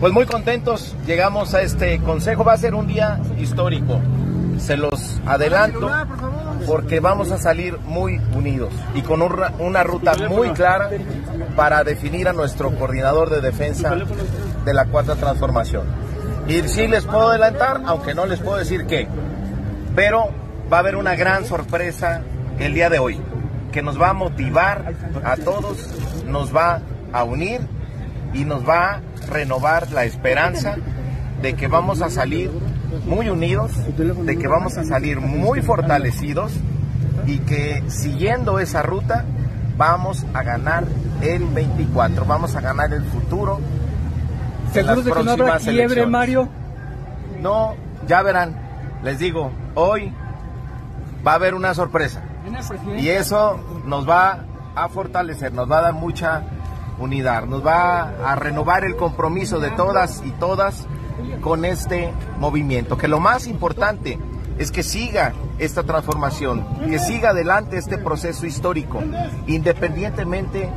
Pues muy contentos, llegamos a este consejo, va a ser un día histórico, se los adelanto porque vamos a salir muy unidos y con una, ruta muy clara para definir a nuestro coordinador de defensa de la cuarta transformación. Y sí les puedo adelantar, aunque no les puedo decir qué, pero va a haber una gran sorpresa el día de hoy, que nos va a motivar a todos, nos va a unir y nos va a renovar la esperanza de que vamos a salir muy unidos, de que vamos a salir muy fortalecidos y que siguiendo esa ruta vamos a ganar el 24, vamos a ganar el futuro. ¿Seguros de que no habrá quiebre, Mario? No, ya verán, les digo, hoy va a haber una sorpresa y eso nos va a fortalecer, nos va a dar mucha unidad, nos va a renovar el compromiso de todas y todas con este movimiento. Que lo más importante es que siga esta transformación, que siga adelante este proceso histórico, independientemente